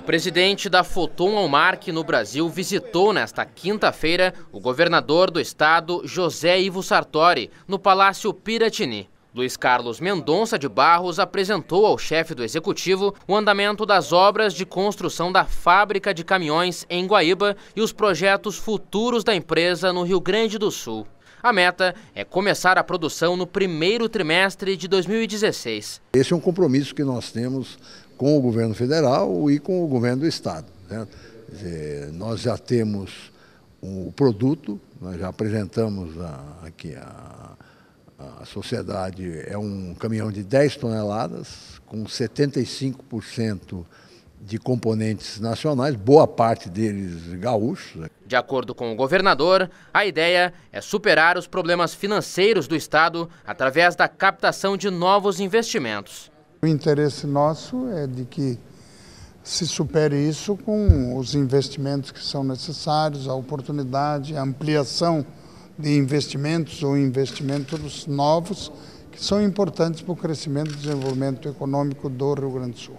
presidente da Foton Almarque no Brasil visitou nesta quinta-feira o governador do estado, José Ivo Sartori, no Palácio Piratini. Luiz Carlos Mendonça de Barros apresentou ao chefe do executivo o andamento das obras de construção da fábrica de caminhões em Guaíba e os projetos futuros da empresa no Rio Grande do Sul. A meta é começar a produção no primeiro trimestre de 2016. Esse é um compromisso que nós temos com o governo federal e com o governo do estado. Né? Nós já temos o produto, nós já apresentamos aqui a, a sociedade, é um caminhão de 10 toneladas, com 75% de componentes nacionais, boa parte deles gaúchos. De acordo com o governador, a ideia é superar os problemas financeiros do Estado através da captação de novos investimentos. O interesse nosso é de que se supere isso com os investimentos que são necessários, a oportunidade, a ampliação de investimentos ou investimentos novos que são importantes para o crescimento e desenvolvimento econômico do Rio Grande do Sul.